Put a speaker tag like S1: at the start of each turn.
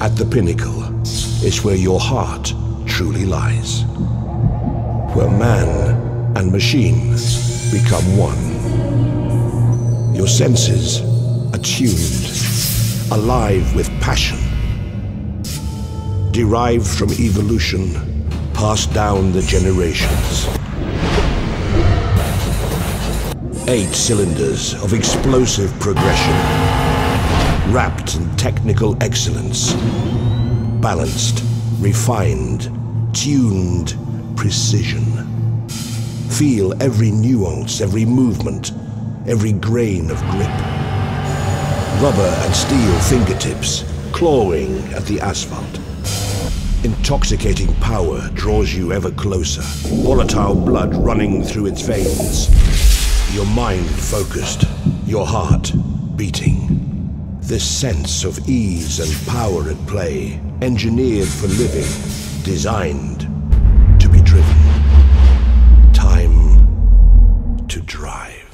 S1: at the pinnacle is where your heart truly lies. Where man and machine become one. Your senses attuned, alive with passion. Derived from evolution, passed down the generations. Eight cylinders of explosive progression, wrapped in technical excellence. Balanced, refined, tuned precision. Feel every nuance, every movement, every grain of grip. Rubber and steel fingertips clawing at the asphalt. Intoxicating power draws you ever closer. Volatile blood running through its veins. Your mind focused, your heart beating. This sense of ease and power at play, engineered for living, designed to be driven. Time to drive.